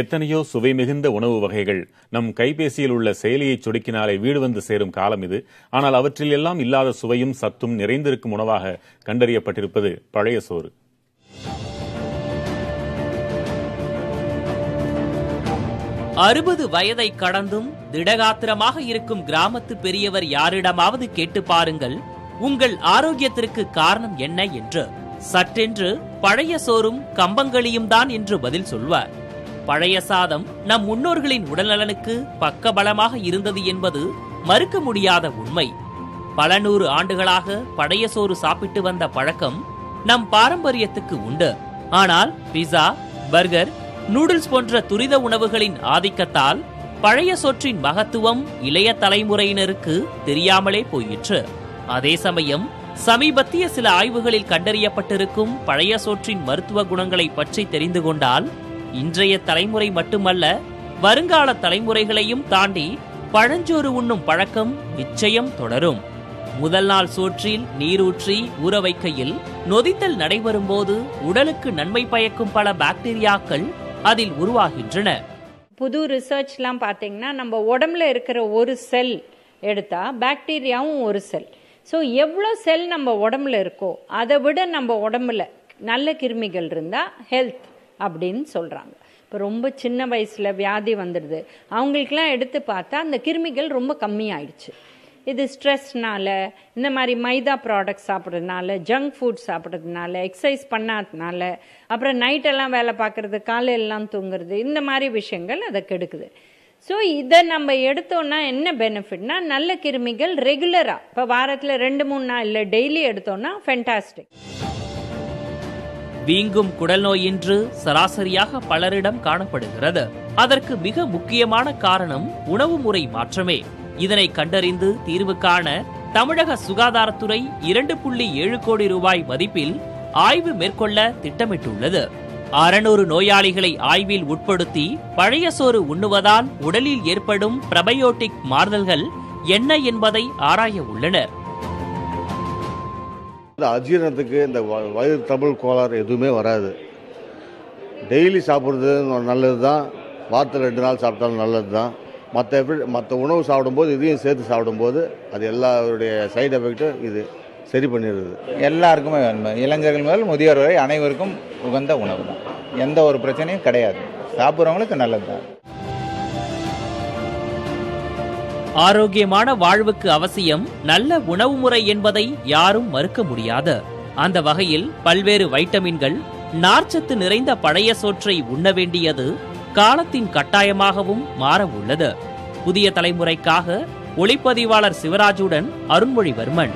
எத்தனையோ சுவை மிகுந்த உணவு வகைகள் நம் கைபேசியில் உள்ள செயலியை சொடுக்கினாலே வீடு வந்து சேரும் காலம் இது. ஆனால் அவற்றில் எல்லாம் இல்லாத சுவையும் சத்தும் நிறைந்திருக்கும் உணவாக கண்டறியப்பட்டிருப்பது பழைய சோறு. அறுபது வயதை கடந்தும் திடகாத்திரமாக இருக்கும் கிராமத்து பெரியவர் யாரிடமாவது கேட்டு பாருங்கள் உங்கள் ஆரோக்கியத்திற்கு காரணம் என்ன என்று. சற்றென்று பழைய சோறும் கம்பங்களியும் தான் என்று பதில் சொல்வார். பழைய சாதம் நம் முன்னோர்களின் உடல்நலனுக்கு பக்கபலமாக இருந்தது என்பது மறுக்க முடியாத உண்மை. பல நூறு ஆண்டுகளாக பழைய சோறு சாப்பிட்டு வந்த பழக்கம் நம் பாரம்பரியத்துக்கு உண்டு. ஆனால் பிஸா பர்கர் நூடுல்ஸ் போன்ற துரித உணவுகளின் ஆதிக்கத்தால் பழைய சோற்றின் மகத்துவம் இளைய தலைமுறையினருக்கு தெரியாமலே போயிற்று. அதே சமயம் சமீபத்திய சில ஆய்வுகளில் கண்டறியப்பட்டிருக்கும் பழைய சோற்றின் மருத்துவ குணங்களை பற்றி தெரிந்து கொண்டால் இன்றைய தலைமுறை மட்டுமல்ல வருங்கால தலைமுறைகளையும் தாண்டி பழஞ்சோறு உண்ணும் பழக்கம் நிச்சயம் தொடரும். முதல் நாள் சோற்றில் நீரூற்றி ஊற வைக்கையில் நொதித்தல் நடைபெறும் போது உடலுக்கு நன்மை பயக்கும் பல பாக்டீரியாக்கள் அதில் உருவாகின்றன. புது ரிசர்ச்லாம் பார்த்தீங்கன்னா நம்ம உடம்புல இருக்கிற ஒரு செல் எடுத்தா பாக்டீரியாவும் ஒரு செல் ஸோ எவ்வளோ செல் நம்ம உடம்புல இருக்கோ அதை விட நம்ம உடம்புல நல்ல கிருமிகள் இருந்தால் ஹெல்த் அப்படின்னு சொல்கிறாங்க இப்போ ரொம்ப சின்ன வயசில் வியாதி வந்துடுது. அவங்களுக்கெல்லாம் எடுத்து பார்த்தா அந்த கிருமிகள் ரொம்ப கம்மியாயிடுச்சு. இது ஸ்ட்ரெஸ்னால இந்த மாதிரி மைதா ப்ராடக்ட் சாப்பிட்றதுனால ஜங்க் ஃபுட் சாப்பிட்றதுனால எக்ஸசைஸ் பண்ணாததுனால அப்புறம் நைட்டெல்லாம் வேலை பார்க்குறது காலையெல்லாம் தூங்குறது இந்த மாதிரி விஷயங்கள் அதை கெடுக்குது. ஸோ இதை நம்ம எடுத்தோன்னா என்ன பெனிஃபிட்னா நல்ல கிருமிகள் ரெகுலராக இப்போ வாரத்தில் ரெண்டு மூணு நாள் இல்லை டெய்லி எடுத்தோன்னா ஃபென்டாஸ்டிக் வீங்கும் குடல் நோய் இன்று சராசரியாக பலரிடம் காணப்படுகிறது. அதற்கு மிக முக்கியமான காரணம் உணவு முறை மாற்றமே. இதனை கண்டறிந்து தீர்வு காண தமிழக சுகாதாரத்துறை இரண்டு புள்ளி ஏழு கோடி ரூபாய் மதிப்பில் ஆய்வு மேற்கொள்ள திட்டமிட்டுள்ளது. அறநூறு நோயாளிகளை ஆய்வில் உட்படுத்தி பழைய சோறு உண்ணுவதால் உடலில் ஏற்படும் பிரபயோட்டிக் மாறுதல்கள் என்ன என்பதை ஆராய உள்ளனர். இந்த அஜீரணத்துக்கு இந்த வ- வயிறு தமிழ் கோளாறு எதுவுமே வராது. டெய்லி சாப்பிட்றது நல்லது தான் வாரத்தில் ரெண்டு நாள் சாப்பிட்டாலும் நல்லது தான் மற்ற எப்படி மற்ற உணவு சாப்பிடும்போது இதையும் சேர்த்து சாப்பிடும்போது அது எல்லாருடைய சைடு எஃபெக்ட்டும் இது சரி பண்ணிடுது. எல்லாருக்குமே வேணும். இளைஞர்கள் முதல் முதியோர் வரை அனைவருக்கும் உகந்த உணவு தான். எந்த ஒரு பிரச்சனையும் கிடையாது. சாப்பிட்றவங்களுக்கு நல்லது தான் ஆரோக்கியமான வாழ்வுக்கு அவசியம் நல்ல உணவு முறை என்பதை யாரும் மறுக்க முடியாது. அந்த வகையில் பல்வேறு வைட்டமின்கள் நார்ச்சத்து நிறைந்த பழைய சோற்றை உண்ண வேண்டியது காலத்தின் கட்டாயமாகவும் மாற உள்ளது. புதிய தலைமுறைக்காக ஒளிப்பதிவாளர் சிவராஜுடன் அருண்மொழிவர்மன்.